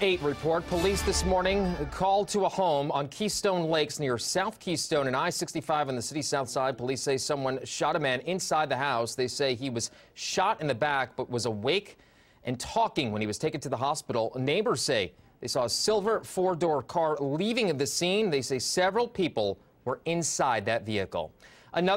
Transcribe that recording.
8 report. Police this morning called to a home on Keystone Lakes near South Keystone and I-65 on the city south side. Police say someone shot a man inside the house. They say he was shot in the back but was awake and talking when he was taken to the hospital. Neighbors say they saw a silver four-door car leaving the scene. They say several people were inside that vehicle. Another